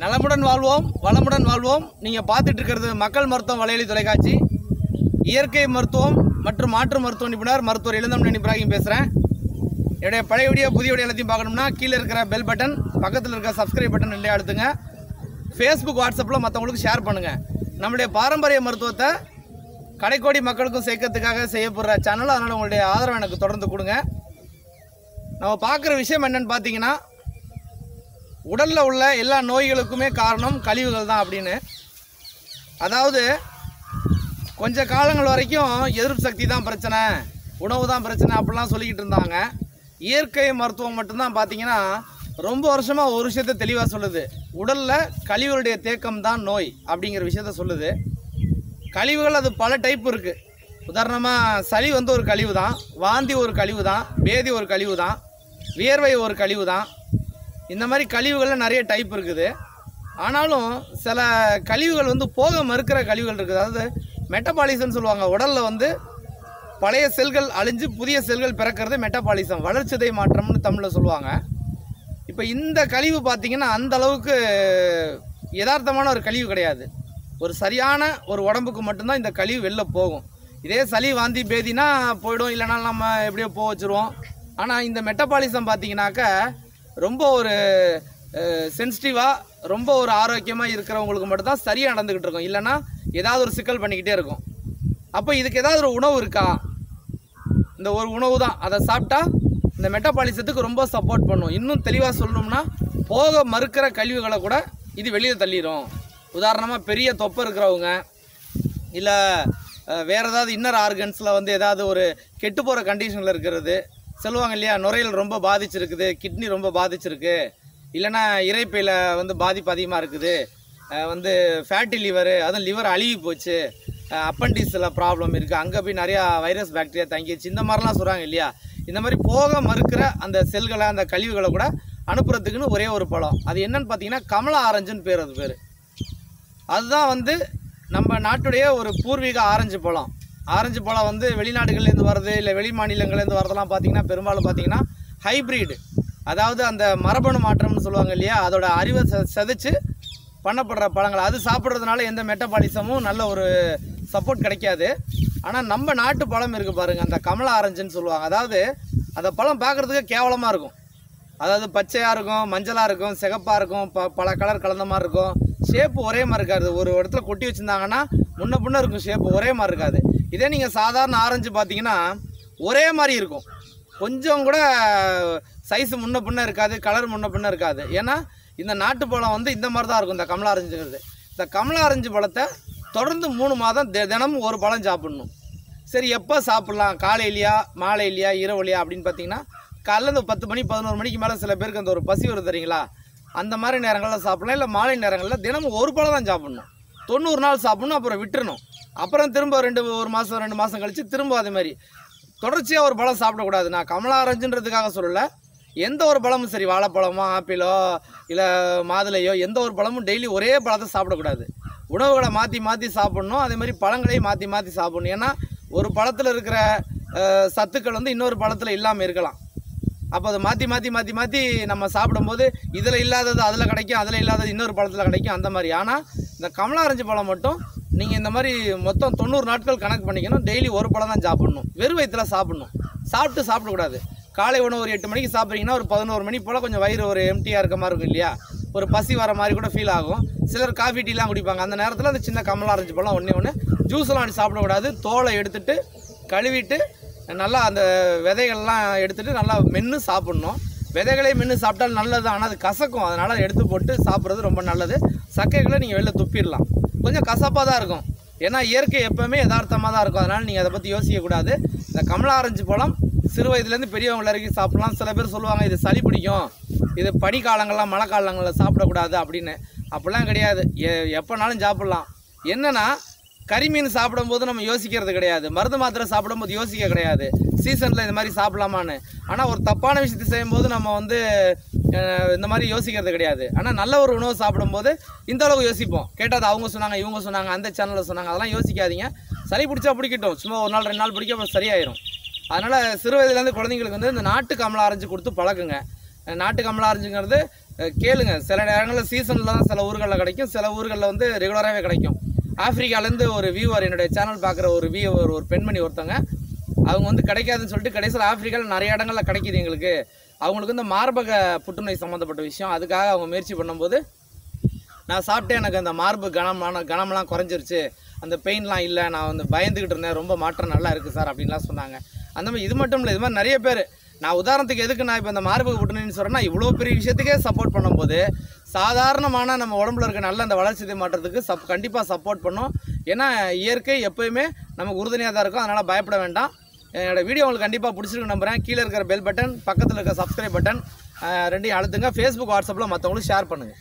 நலமுடன் வாழ்வோம் வளமுடன் வாழ்வோம். நீங்கள் பார்த்துட்டு இருக்கிறது மக்கள் மருத்துவம் வலையொலி தொலைக்காட்சி. இயற்கை மருத்துவம் மற்றும் மாற்று மருத்துவ நிபுணர் மருத்துவர் இளந்தம் இப்ராஹிம் பேசுகிறேன் என்னுடைய பழைய வீடியோ புதிய வீடியோ எல்லாத்தையும் பார்க்கணும்னா கீழே இருக்கிற பெல் பட்டன் பக்கத்தில் இருக்கிற சப்ஸ்கிரைப் பட்டன் ரெண்டே அழுத்துங்க. ஃபேஸ்புக் வாட்ஸ்அப்பில் மற்றவங்களுக்கு ஷேர் பண்ணுங்கள் நம்முடைய பாரம்பரிய மருத்துவத்தை கடைக்கோடி மக்களுக்கும் சேர்க்கறதுக்காக செய்யப்படுற சேனல் அதனால் உங்களுடைய ஆதரவு எனக்கு தொடர்ந்து கொடுங்க. நம்ம பார்க்குற விஷயம் என்னன்னு பார்த்தீங்கன்னா உடலில் உள்ள எல்லா நோய்களுக்குமே காரணம் கழிவுகள் தான் அப்படின்னு. அதாவது கொஞ்ச காலங்கள் வரைக்கும் எதிர்ப்பு சக்தி தான் பிரச்சனை உணவு தான் பிரச்சனை அப்படிலாம் சொல்லிக்கிட்டு இருந்தாங்க. இயற்கை மருத்துவம் மட்டும்தான் பார்த்தீங்கன்னா ரொம்ப வருஷமாக ஒரு விஷயத்த தெளிவாக சொல்லுது. உடலில் கழிவுகளுடைய தேக்கம் தான் நோய் அப்படிங்கிற விஷயத்த சொல்லுது. கழிவுகள் அது பல டைப் இருக்குது உதாரணமாக சளி வந்து ஒரு கழிவு தான் வாந்தி ஒரு கழிவு தான் பேதி ஒரு கழிவு தான் வியர்வை ஒரு கழிவு தான் இந்த மாதிரி கழிவுகள்லாம் நிறைய டைப் இருக்குது. ஆனாலும் சில கழிவுகள் வந்து போக மறுக்கிற கழிவுகள் இருக்குது. அதாவது மெட்டபாலிசம்னு சொல்லுவாங்க. உடலில் வந்து பழைய செல்கள் அழிஞ்சு புதிய செல்கள் பிறக்கிறது மெட்டபாலிசம் வளர்ச்சிதை மாற்றம்னு தமிழில் சொல்லுவாங்க. இப்போ இந்த கழிவு பார்த்தீங்கன்னா அந்த அளவுக்கு யதார்த்தமான ஒரு கழிவு கிடையாது. ஒரு சரியான ஒரு உடம்புக்கு மட்டும்தான் இந்த கழிவு வெளில போகும். இதே சளி வாந்தி பேதினா போயிடும். இல்லைனா நம்ம எப்படியோ போக வச்சுருவோம். ஆனால் இந்த மெட்டபாலிசம் பார்த்தீங்கன்னாக்க ரொம்ப ஒரு சென்சிட்டிவாக ரொம்ப ஒரு ஆரோக்கியமாக இருக்கிறவங்களுக்கு மட்டும்தான் சரியாக நடந்துக்கிட்டு இருக்கும். இல்லைன்னா ஏதாவது ஒரு சிக்கல் பண்ணிக்கிட்டே இருக்கும். அப்போ இதுக்கு ஏதாவது ஒரு உணவு இருக்கா? இந்த ஒரு உணவு தான். அதை சாப்பிட்டா இந்த மெட்டபாலிசத்துக்கு ரொம்ப சப்போர்ட் பண்ணும். இன்னும் தெளிவாக சொல்லணும்னா போக மறுக்கிற கழிவுகளை கூட இது வெளியில் தள்ளிடும் உதாரணமாக பெரிய தொப்பை இருக்கிறவங்க இல்லை வேறு ஏதாவது இன்னர் ஆர்கன்ஸில் வந்து ஏதாவது ஒரு கெட்டு போகிற கண்டிஷனில் இருக்கிறது சொல்லுவாங்க இல்லையா நுரையல் ரொம்ப பாதிச்சிருக்குது கிட்னி ரொம்ப பாதிச்சிருக்கு. இல்லைன்னா இறைப்பையில் வந்து பாதிப்பு அதிகமாக இருக்குது. வந்து ஃபேட்டி லிவரு அதுவும் லிவர் அழுகி போச்சு. அப்பண்டிஸில் ப்ராப்ளம் இருக்குது அங்கே போய் நிறையா வைரஸ் பாக்டீரியா தங்கிடுச்சு இந்த மாதிரிலாம் சொல்கிறாங்க இல்லையா இந்த மாதிரி போக மறுக்கிற அந்த செல்களை அந்த கழிவுகளை கூட அனுப்புறதுக்குன்னு ஒரே ஒரு பழம். அது என்னன்னு பார்த்தீங்கன்னா கமலா ஆரஞ்சுன்னு பேர் அது பேர். அதுதான் வந்து நம்ம நாட்டுடைய ஒரு பூர்வீக ஆரஞ்சு பழம். ஆரஞ்சு பழம் வந்து வெளிநாடுகள்லேருந்து வருது இல்லை வெளி மாநிலங்கள்லேருந்து வரதெல்லாம் பார்த்தீங்கன்னா பெரும்பாலும் பார்த்தீங்கன்னா ஹைப்ரிடு அதாவது அந்த மரபணு மாற்றம்னு சொல்லுவாங்க இல்லையா? அதோட அறிவை ச செதைச்சு பண்ணப்படுற பழங்கள். அது சாப்பிட்றதுனால எந்த மெட்டபாலிசமும் நல்ல ஒரு சப்போர்ட் கிடைக்காது. ஆனால் நம்ம நாட்டு பழம் இருக்குது பாருங்கள் அந்த கமலா ஆரஞ்சுன்னு சொல்லுவாங்க. அதாவது அந்த பழம் பார்க்குறதுக்கு கேவலமாக இருக்கும். அதாவது பச்சையாக இருக்கும் மஞ்சளாக இருக்கும் சிகப்பாக இருக்கும் ப பல கலர் கலந்த மாதிரி இருக்கும். ஷேப்பு ஒரே மாதிரி இருக்காது. ஒரு இடத்துல கொட்டி வச்சுருந்தாங்கன்னா முன்ன பின்ன இருக்கும் ஷேப்பு ஒரே மாதிரி இருக்காது. இதே நீங்கள் சாதாரண ஆரஞ்சு பார்த்தீங்கன்னா ஒரே மாதிரி இருக்கும். கொஞ்சம் கூட சைஸ் முன்ன பின்ன இருக்காது கலர் முன்ன பின்ன இருக்காது. ஏன்னா இந்த நாட்டு பழம் வந்து இந்த மாதிரி தான் இருக்கும் இந்த கமலா ஆரஞ்சுங்கிறது. இந்த கமலா ஆரஞ்சு பழத்தை தொடர்ந்து மூணு மாதம் தி- தினமும் ஒரு பழம் சாப்பிடணும். சரி எப்போ சாப்பிட்லாம்? காலையிலையா மாலையிலையா இரவுலையா அப்படின்னு பார்த்தீங்கன்னா காலைல இந்த பத்து மணி பதினோரு மணிக்கு மேலே சில பேருக்கு அந்த ஒரு பசி வரும் தெரியுங்களா? அந்த மாதிரி நேரங்களில் சாப்பிட்லாம். இல்லை மாலை நேரங்களில் தினமும் ஒரு பழம் தான் சாப்பிட்ணும். தொண்ணூறு நாள் சாப்பிட்ணும் அப்புறம் விட்டுறணும். அப்புறம் திரும்ப ரெண்டு ஒரு மாதம் ரெண்டு மாதம் கழித்து திரும்ப அதே மாதிரி. தொடர்ச்சியாக ஒரு பழம் சாப்பிடக்கூடாது. நான் கமலா ஆரஞ்சுன்றதுக்காக சொல்லலை. எந்த ஒரு பழமும் சரி வாழைப்பழமோ ஆப்பிளோ இல்லை மாதுளையோ எந்த ஒரு பழமும் டெய்லி ஒரே பழத்தை சாப்பிடக்கூடாது. உணவுகளை மாற்றி மாற்றி சாப்பிடணும். அதே மாதிரி பழங்களையும் மாற்றி மாற்றி சாப்பிடணும். ஏன்னா ஒரு பழத்தில் இருக்கிற சத்துக்கள் வந்து இன்னொரு பழத்தில் இல்லாமல் இருக்கலாம். அப்போ அதை மாற்றி மாற்றி மாற்றி மாற்றி நம்ம சாப்பிடும்போது இதில் இல்லாதது அதில் கிடைக்கும் அதில் இல்லாதது இன்னொரு பழத்தில் கிடைக்கும் அந்த மாதிரி. ஆனால் இந்த கமலா ஆரஞ்சு பழம் மட்டும் நீங்கள் இந்த மாதிரி மொத்தம் தொண்ணூறு நாட்கள் கணக்கு பண்ணிக்கணும். டெய்லி ஒரு பழம் தான் சாப்பிடணும். வெறும் வயிற்றுல சாப்பிடணும். சாப்பிட்டு சாப்பிடக்கூடாது. காலை உணவு ஒரு எட்டு மணிக்கு சாப்பிட்றீங்கன்னா ஒரு பதினோரு மணி போல் கொஞ்சம் வயிறு ஒரு எம்டியாக இருக்க மாதிரி இருக்கும் இல்லையா? ஒரு பசி வர மாதிரி கூட ஃபீல் ஆகும். சிலர் காஃபி டீலாம் குடிப்பாங்க. அந்த நேரத்தில் அந்த சின்ன கமலா ஆரஞ்சு பழம் ஒன்றே ஒன்று ஜூஸ்லாம் அப்படி சாப்பிடக்கூடாது. தோலை எடுத்துட்டு கழுவிட்டு நல்லா அந்த விதைகள்லாம் எடுத்துகிட்டு நல்லா மென்று சாப்பிட்ணும். விதைகளே மென்று சாப்பிட்டால் நல்லது ஆனால் அது கசக்கும். அதனால் எடுத்து போட்டு சாப்பிட்றது ரொம்ப நல்லது. சக்கைகளை நீங்கள் வெளில துப்பிடலாம். கொஞ்சம் கசப்பாக தான் இருக்கும். ஏன்னா இயற்கை எப்போவுமே யதார்த்தமாக தான் இருக்கும். அதனால் நீங்கள் அதை பற்றி யோசிக்கக்கூடாது இந்த கமலா ஆரஞ்சு பழம் சிறு வயதுலேருந்து பெரியவங்கள வரைக்கும் சாப்பிட்லாம். சில பேர் சொல்லுவாங்க இது சளி பிடிக்கும். இது பனி காலங்கள்லாம் மழை காலங்களில் சாப்பிடக்கூடாது அப்படின்னு. அப்படிலாம் கிடையாது. எ எப்போனாலும் சாப்பிட்லாம். என்னன்னா கறிமீன் சாப்பிடும்போது நம்ம யோசிக்கிறது கிடையாது. மருந்து மாத்திரை சாப்பிடும்போது யோசிக்க கிடையாது. சீசனில் இந்த மாதிரி சாப்பிடலாமான்னு. ஆனால் ஒரு தப்பான விஷயத்தை செய்யும்போது நம்ம வந்து இந்த மாதிரி யோசிக்கிறது கிடையாது. ஆனால் நல்ல ஒரு உணவு சாப்பிடும்போது இந்த அளவுக்கு யோசிப்போம். கேட்டது அவங்க சொன்னாங்க இவங்க சொன்னாங்க அந்த சேனலில் சொன்னாங்க. அதெல்லாம் யோசிக்காதீங்க. சளி பிடிச்சா பிடிக்கட்டும். சும்மா ஒரு நாள் ரெண்டு நாள் பிடிக்க அப்புறம் சரியாயிரும். அதனால் சிறு வயதுலேருந்து குழந்தைங்களுக்கு வந்து இந்த நாட்டு கமலா ஆரஞ்சு கொடுத்து பழக்குங்க நாட்டு கமலா ஆரஞ்சுங்கிறது கேளுங்க. சில நேரங்களில் சீசனில் தான் சில ஊர்களில் கிடைக்கும். சில ஊர்களில் வந்து ரெகுலராகவே கிடைக்கும். ஆப்பிரிக்காலேருந்து ஒரு வியூவர் என்னுடைய சேனல் பார்க்குற ஒரு வியூவர் ஒரு பெண்மணி ஒருத்தவங்க அவங்க வந்து கிடைக்காதுன்னு சொல்லிட்டு கடைசியில் ஆஃப்ரிக்காவில் நிறைய இடங்களில் கிடைக்குது எங்களுக்கு. அவங்களுக்கு வந்து மார்பக புற்றுநோய் சம்மந்தப்பட்ட விஷயம். அதுக்காக அவங்க முயற்சி பண்ணும்போது நான் சாப்பிட்டே எனக்கு அந்த மார்பு கனமான கனமெல்லாம் குறைஞ்சிருச்சு. அந்த பெயின்லாம் இல்லை நான் வந்து பயந்துக்கிட்டு இருந்தேன். ரொம்ப மாற்றம் நல்லா இருக்குது சார் அப்படின்லாம் சொன்னாங்க. அந்த மாதிரி இது மட்டும் இல்லை இது மாதிரி நிறைய பேர் நான் உதாரணத்துக்கு எதுக்கு நான் இப்போ இந்த மார்பக புற்றுநோய்னு சொல்கிறேன்னா இவ்வளோ பெரிய விஷயத்துக்கே சப்போர்ட் பண்ணும்போது சாதாரணமான நம்ம உடம்புல இருக்க நல்ல அந்த வளர்ச்சி மாற்றத்துக்கு சப் கண்டிப்பாக சப்போர்ட் பண்ணும். ஏன்னா இயற்கை எப்போயுமே நமக்கு உறுதுணையாக தான் இருக்கும். அதனால் பயப்பட வேண்டாம். என்னோடய வீடியோ உங்களுக்கு கண்டிப்பாக பிடிச்சிருக்கு நம்புகிறேன் கீழே இருக்கிற பெல் பட்டன் பக்கத்தில் இருக்க சப்ஸ்கிரைப் பட்டன் ரெண்டையும் அழுத்துங்க. ஃபேஸ்புக் வாட்ஸ்அப்பில் மற்றவங்களுக்கு ஷேர் பண்ணுங்கள்